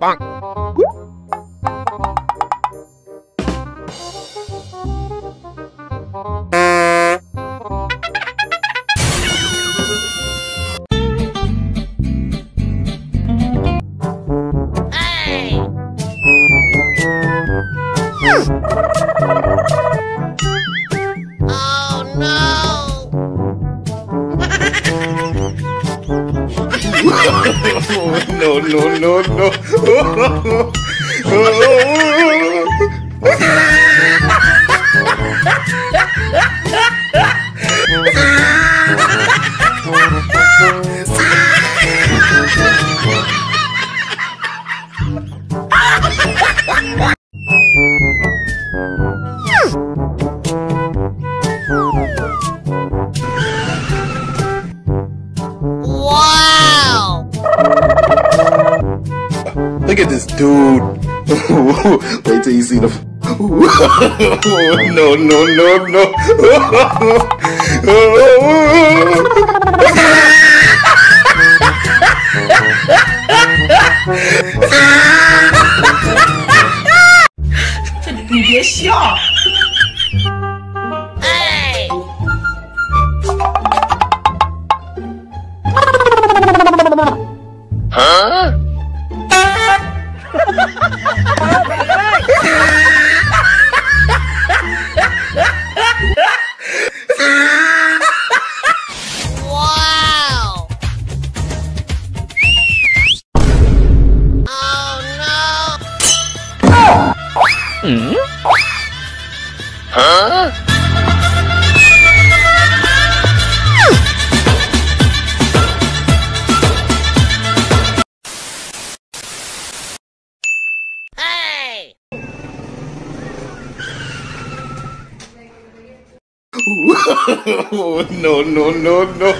Bonk. No, no, no, no. Oh, at this dude. Wait till you see the. no, no, no, no. 你别笑。 哎！no, no, no, no.